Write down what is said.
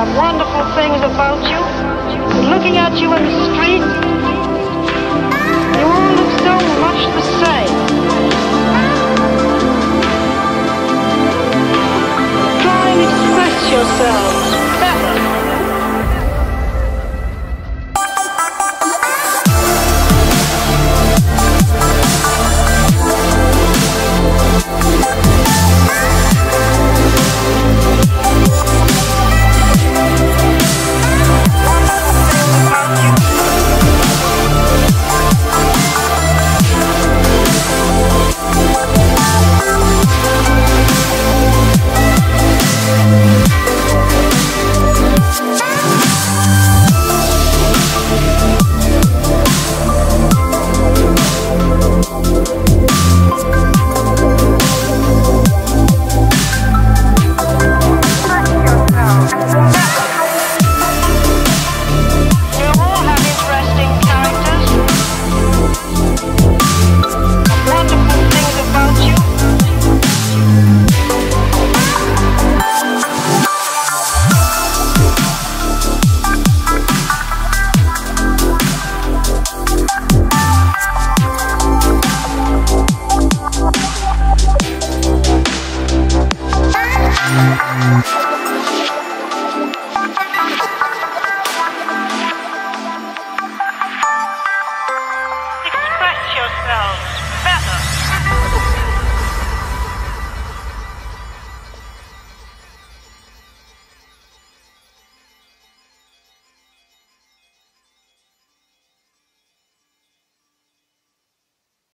have wonderful things about you. Looking at you in the street, you all look so much the same. Try and express yourselves